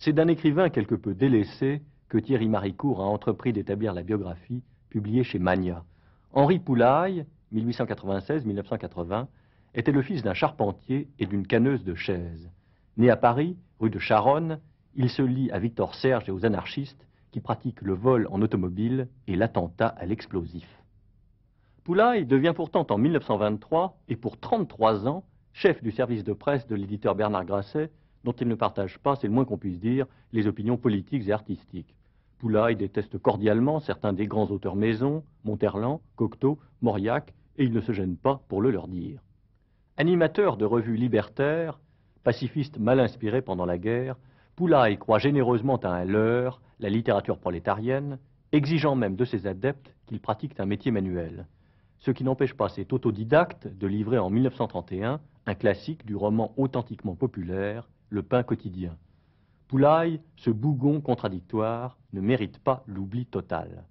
C'est d'un écrivain quelque peu délaissé que Thierry Maricourt a entrepris d'établir la biographie publiée chez Magna. Henri Poulaille, 1896-1980, était le fils d'un charpentier et d'une canneuse de chaises. Né à Paris, rue de Charonne, il se lie à Victor Serge et aux anarchistes qui pratiquent le vol en automobile et l'attentat à l'explosif. Poulaille devient pourtant en 1923, et pour 33 ans, chef du service de presse de l'éditeur Bernard Grasset, dont il ne partage pas, c'est le moins qu'on puisse dire, les opinions politiques et artistiques. Poulaille déteste cordialement certains des grands auteurs maison, Monterland, Cocteau, Mauriac, et il ne se gêne pas pour le leur dire. Animateur de revues libertaires, pacifiste mal inspiré pendant la guerre, Poulaille croit généreusement à un leurre, la littérature prolétarienne, exigeant même de ses adeptes qu'ils pratiquent un métier manuel. Ce qui n'empêche pas cet autodidacte de livrer en 1931 un classique du roman authentiquement populaire, Le pain quotidien. Poulaille, ce bougon contradictoire, ne mérite pas l'oubli total.